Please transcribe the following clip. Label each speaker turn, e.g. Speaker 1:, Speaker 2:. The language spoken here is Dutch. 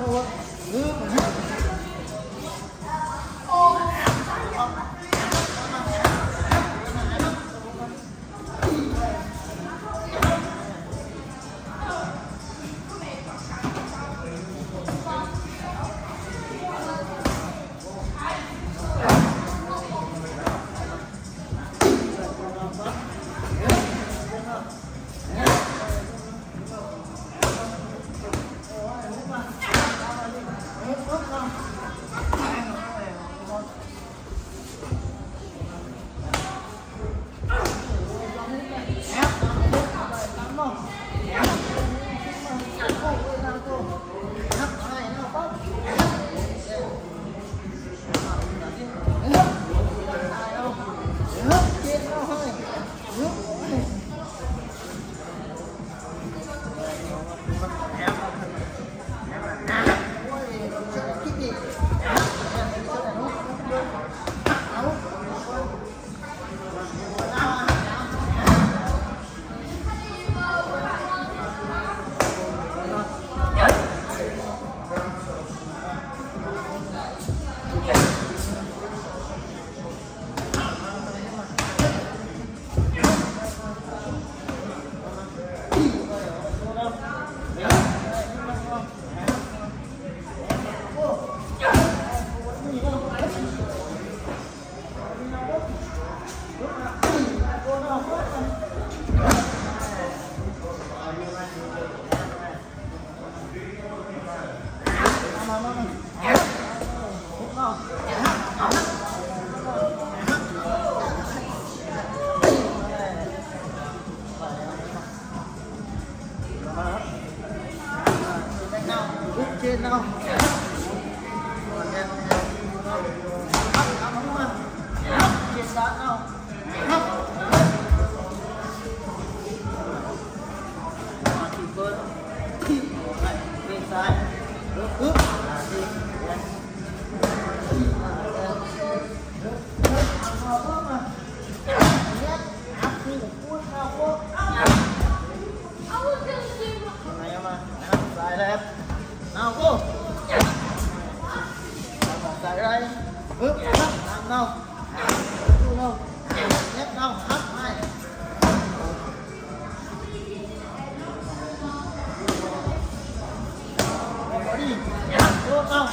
Speaker 1: 我诶 trên đâu trên đó đâu 啊